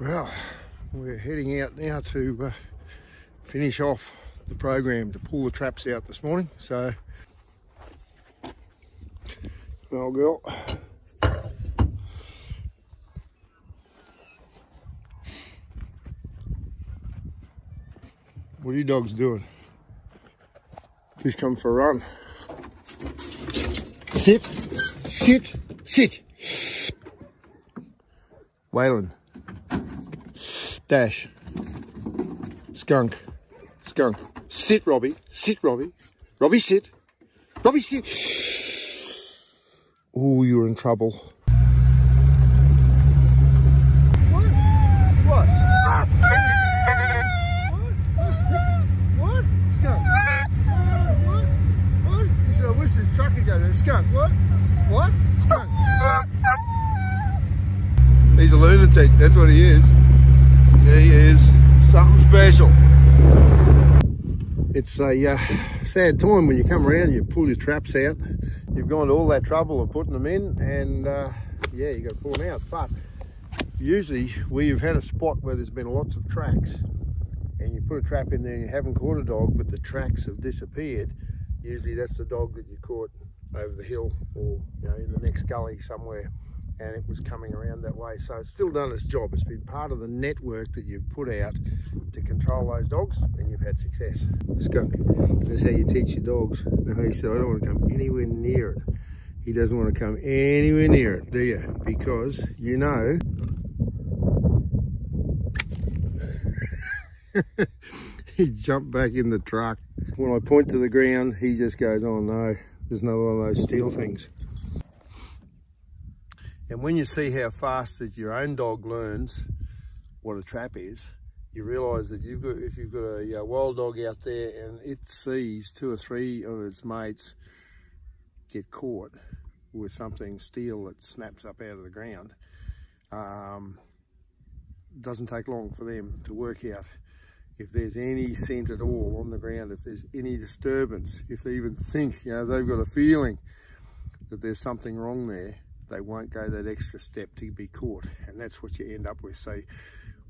Well, we're heading out now to uh, finish off the program to pull the traps out this morning. So, old girl. What are you dogs doing? Please come for a run. Sit, sit, sit. Waylon. Dash. Skunk. Skunk. Sit, Robbie. Sit, Robbie. Robbie, sit. Robbie, sit. Oh, you're in trouble. What? What? What? Skunk. What? What? He said, I wish this truck could go there. Skunk. What? What? Skunk. He's a lunatic. That's what he is. Is something special. It's a uh, sad time when you come around, and you pull your traps out. You've gone to all that trouble of putting them in and uh, yeah, you got to pull them out. But usually where you've had a spot where there's been lots of tracks and you put a trap in there and you haven't caught a dog, but the tracks have disappeared, usually that's the dog that you caught over the hill or you know in the next gully somewhere and it was coming around that way. So it's still done its job. It's been part of the network that you've put out to control those dogs and you've had success. Skunk, that's how you teach your dogs. Now he said, I don't want to come anywhere near it. He doesn't want to come anywhere near it, do you? Because you know he jumped back in the truck. When I point to the ground, he just goes, oh no, there's another one of those steel things. And when you see how fast that your own dog learns what a trap is, you realise that you've got if you've got a, a, wild dog out there and it sees two or three of its mates get caught with something steel that snaps up out of the ground, um, doesn't take long for them to work out if there's any scent at all on the ground, if there's any disturbance, if they even think, you know, they've got a feeling that there's something wrong there, they won't go that extra step to be caught. And that's what you end up with. So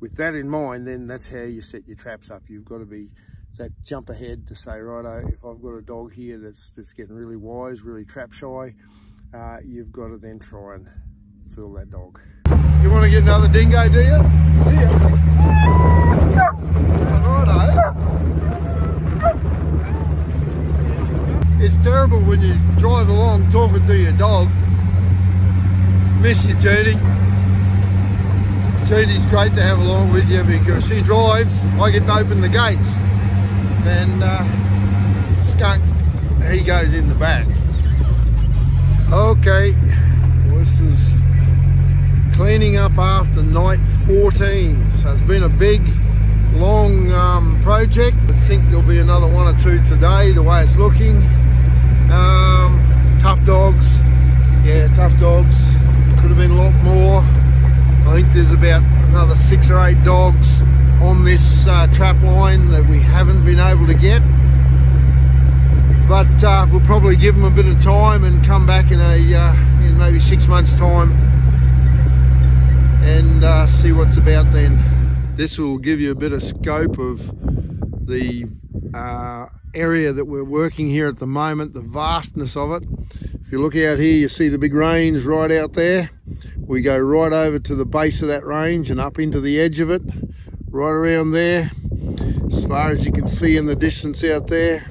with that in mind, then that's how you set your traps up. You've got to be that jump ahead to say, righto, if I've got a dog here that's, that's getting really wise, really trap shy, uh, you've got to then try and fool that dog. You want to get another dingo, do you? Yeah. Righto. It's terrible when you drive along talking to your dog miss you, Judy. Judy's great to have along with you because she drives, I get to open the gates. And uh, Skunk, he goes in the back. Okay, this is cleaning up after night 14. So it's been a big, long um, project. I think there'll be another one or two today, the way it's looking. Um, tough dogs, yeah, tough dogs have been a lot more. I think there's about another six or eight dogs on this uh, trap line that we haven't been able to get. But uh, we'll probably give them a bit of time and come back in a uh, in maybe six months time and uh, see what's about then. This will give you a bit of scope of the uh, area that we're working here at the moment, the vastness of it If you look out here, you see the big range right out there. We go right over to the base of that range and up into the edge of it, right around there. As far as you can see in the distance out there,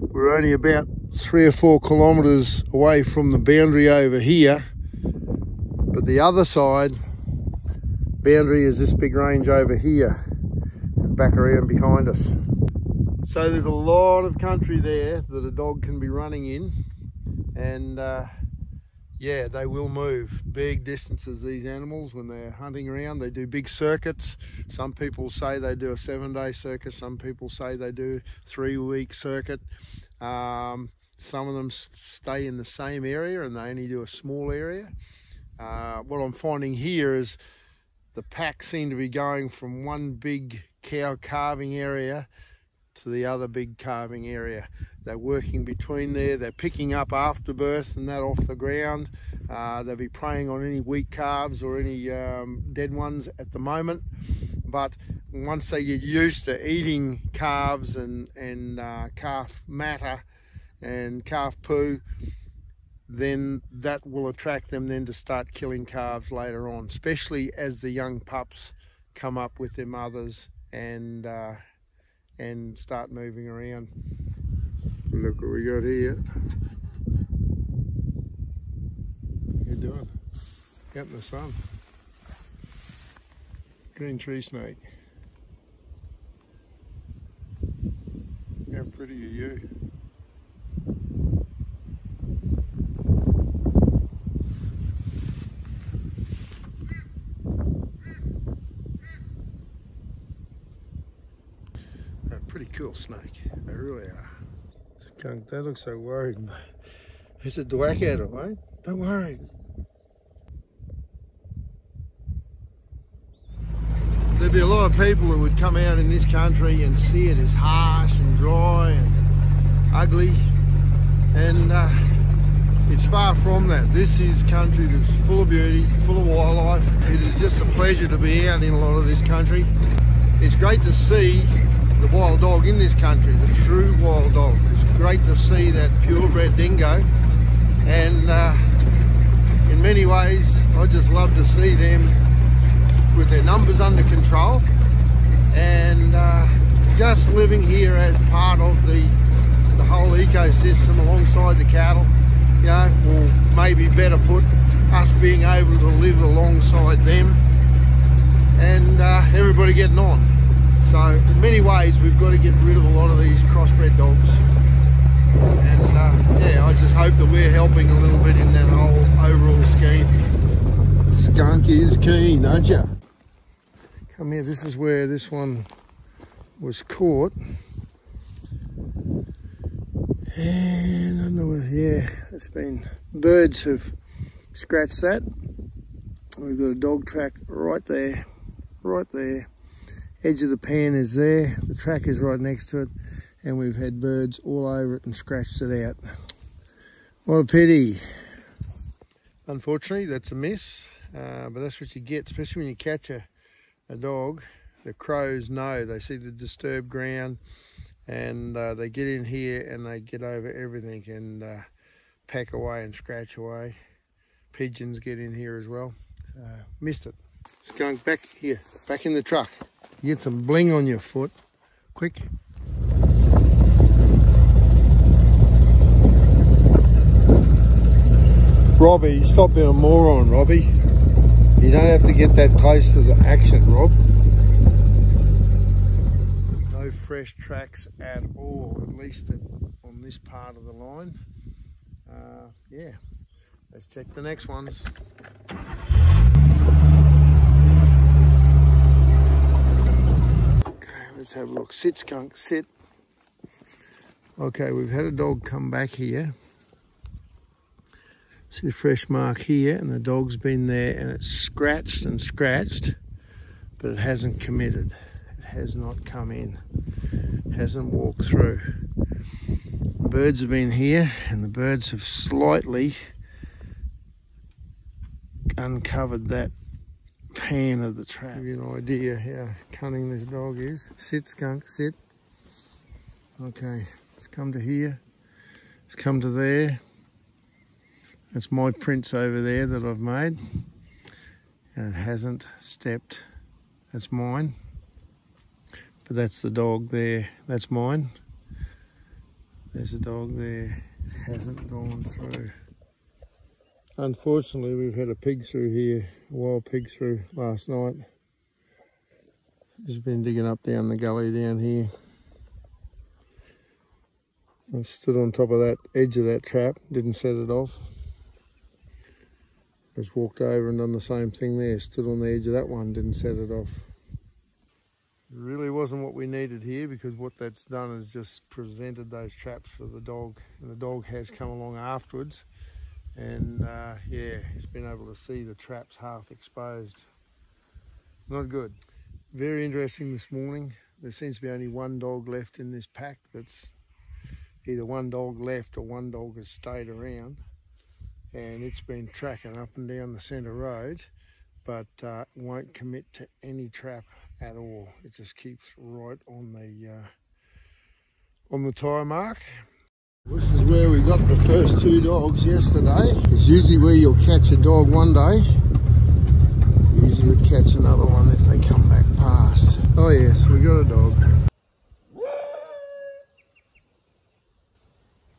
we're only about three or four kilometers away from the boundary over here. But the other side boundary is this big range over here and back around behind us. So there's a lot of country there that a dog can be running in. And uh, yeah they will move big distances these animals when they're hunting around. They do big circuits. Some people say they do a seven day circuit. Some people say they do three week circuit. Um, some of them stay in the same area and they only do a small area. Uh, what I'm finding here is the pack seem to be going from one big cow calving area to the other big calving area they're working between there, they're picking up afterbirth and that off the ground. Uh, they'll be preying on any weak calves or any um, dead ones at the moment. But once they get used to eating calves and, and uh, calf matter and calf poo, then that will attract them then to start killing calves later on, especially as the young pups come up with their mothers and uh, and start moving around. Look what we got here. How you doing? Out in the sun. Green tree snake. How pretty are you? pretty cool snake. They really are. That looks so worried. There's a dwack at him, mate. Don't worry. There'd be a lot of people that would come out in this country and see it as harsh and dry and ugly. And uh, it's far from that. This is country that's full of beauty, full of wildlife. It is just a pleasure to be out in a lot of this country. It's great to see the wild dog in this country, the true wild dog. It's great to see that purebred dingo. And uh, in many ways I just love to see them with their numbers under control and uh, just living here as part of the the whole ecosystem alongside the cattle you know or maybe better put us being able to live alongside them. And uh, everybody getting on so in many ways, we've got to get rid of a lot of these crossbred dogs. And uh, yeah, I just hope that we're helping a little bit in that whole overall scheme. Skunk is keen, aren't you? Come here, this is where this one was caught. And I don't know, yeah, it's been, birds have scratched that. We've got a dog track right there, right there edge of the pan is there, the track is right next to it, and we've had birds all over it and scratched it out. What a pity. Unfortunately, that's a miss, uh, but that's what you get, especially when you catch a, a dog. The crows know, they see the disturbed ground, and uh, they get in here and they get over everything and uh, pack away and scratch away. Pigeons get in here as well. missed it. Skunk back here, back in the truck. You Get some bling on your foot. Quick. Robbie, stop being a moron, Robbie. You don't have to get that close to the action, Rob. No fresh tracks at all, at least on this part of the line. Uh, yeah, let's check the next ones. Let's have a look. Sit, skunk, sit. Okay, we've had a dog come back here. See the fresh mark here, and the dog's been there, and it's scratched and scratched, but it hasn't committed. It has not come in, hasn't walked through. The birds have been here, and the birds have slightly uncovered that pan of the trap. Give you an idea how cunning this dog is. Sit, skunk, sit. Okay, it's come to here. It's come to there. That's my prints over there that I've made. And it hasn't stepped. That's mine. But that's the dog there. That's mine. There's a dog there. It hasn't gone through. Unfortunately, we've had a pig through here, a wild pig through last night. Just been digging up down the gully down here. I stood on top of that edge of that trap, didn't set it off. Just walked over and done the same thing there, stood on the edge of that one, didn't set it off. It really wasn't what we needed here because what that's done is just presented those traps for the dog and the dog has come along afterwards and uh, yeah he's been able to see the traps half exposed not good very interesting this morning there seems to be only one dog left in this pack that's either one dog left or one dog has stayed around and it's been tracking up and down the centre road but uh, won't commit to any trap at all. It just keeps right on the uh, on the tyre mark. This is where we got the first two dogs yesterday. It's usually where you'll catch a dog one day. Usually you'll catch another one if they come back past. Oh yes, we got a dog.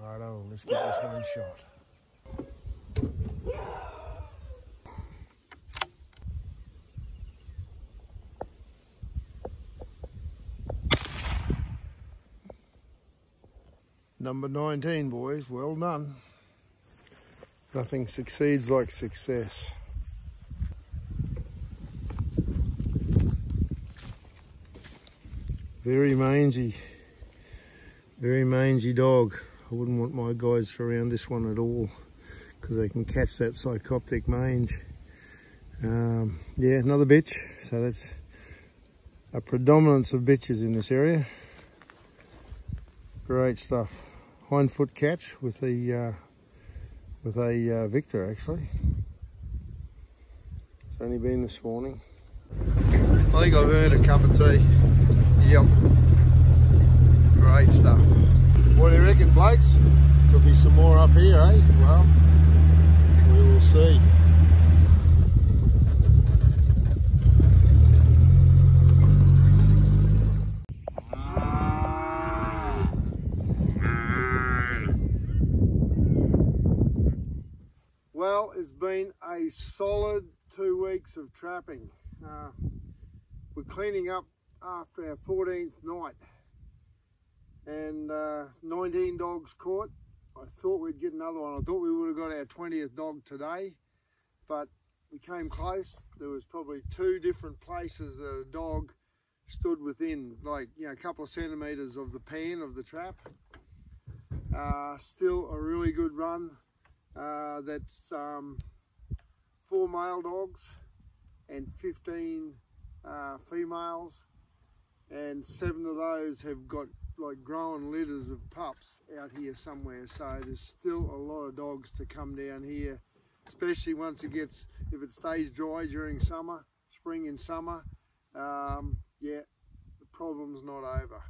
Righto, let's get this one shot. Number 19, boys. Well done. Nothing succeeds like success. Very mangy. Very mangy dog. I wouldn't want my guys around this one at all because they can catch that sarcoptic mange. Um, yeah, another bitch. So that's a predominance of bitches in this area. Great stuff hind foot catch with the uh, with a uh, Victor actually. It's only been this morning. I think I've earned a cup of tea. Yep. Great stuff. What do you reckon, blokes? Could be some more up here, eh? Well, we will see. Well, it's been a solid two weeks of trapping. Uh, we're cleaning up after our 14th night and uh, 19 dogs caught. I thought we'd get another one. I thought we would have got our 20th dog today, but we came close. There was probably two different places that a dog stood within, like, you know, a couple of centimeters of the pan of the trap. Uh, still a really good run. Uh, that's um, four male dogs and 15 uh, females. And seven of those have got like growing litters of pups out here somewhere. So there's still a lot of dogs to come down here especially once it gets if it stays dry during summer spring and summer. Um, yeah the problem's not over